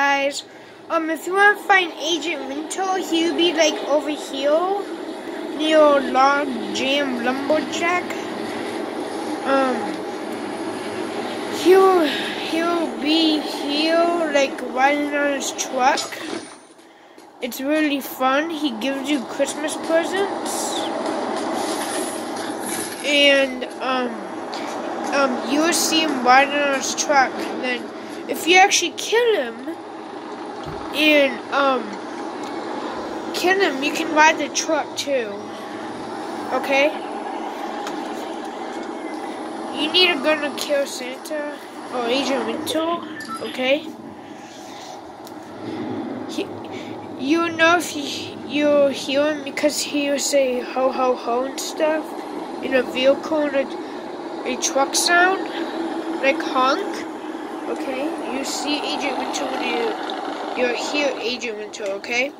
guys. Um, if you want to find Agent Winter, he'll be like over here near Log Jam Lumberjack. Um, he'll he'll be here like riding on his truck. It's really fun. He gives you Christmas presents, and um, um, you'll see him riding on his truck. And then, if you actually kill him and um him, you can ride the truck too. Okay? You need a gun to kill Santa or Agent Winter, okay? He, you know if you, you hear him because he will say ho ho ho and stuff in a vehicle and a, a truck sound, like honk. Okay? You see Agent Winter when you you're here, Agent Winter, okay?